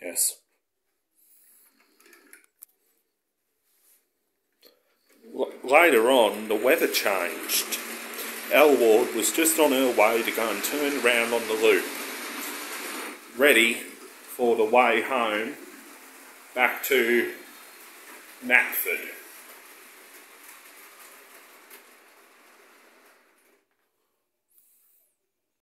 Yes. L- later on, the weather changed. Elward was just on her way to go and turn around on the loop, ready for the way home back to Knapford.